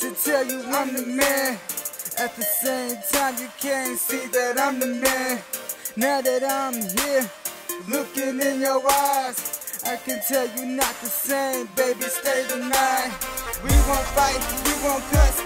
to tell you I'm the man. At the same time, you can't see that I'm the man. Now that I'm here, looking in your eyes, I can tell you not the same, baby. Stay the night. We won't fight, we won't cuss,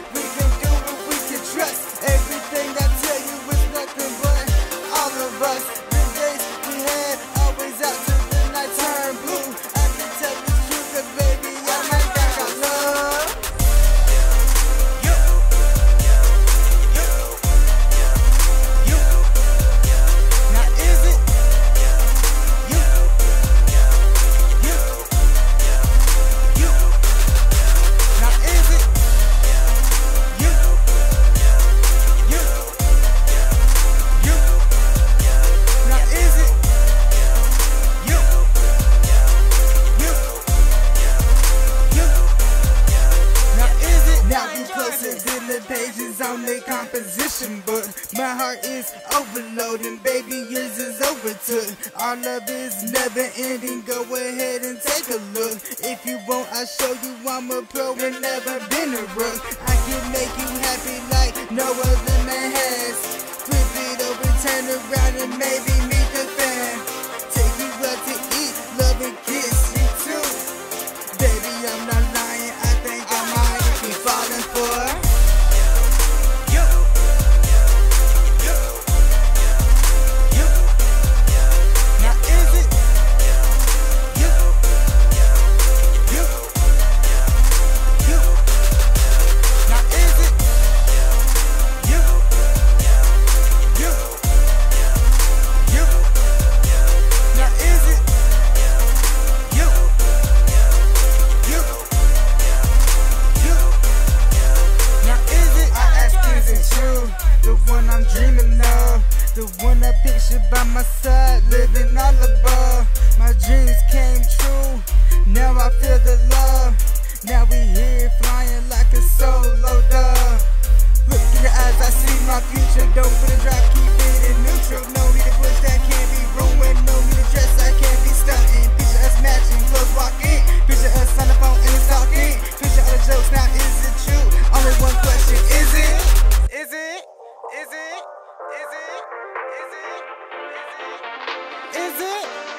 on but. My heart is overloading, baby, yours is overtook. Our love is never ending. Go ahead and take a look. If you want, I'll show you I'm a pro and never been a rook. I can make you happy like no other man has. Flip it over, turn around and maybe I'm dreaming of. The one I picture by my side, living all above. My dreams came true. Now I feel the love. Now we here flying like a solo dove. Look in your eyes, I see my future. Don't put a drop, Is it? Is it? Is it? Is it?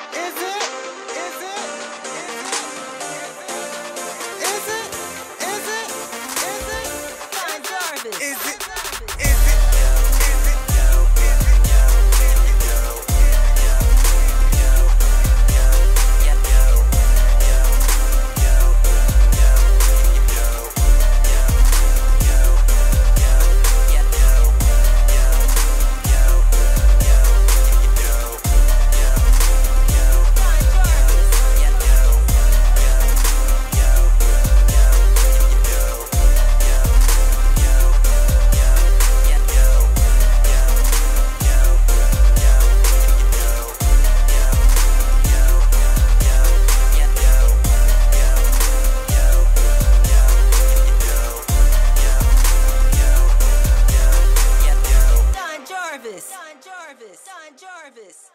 Jarvis.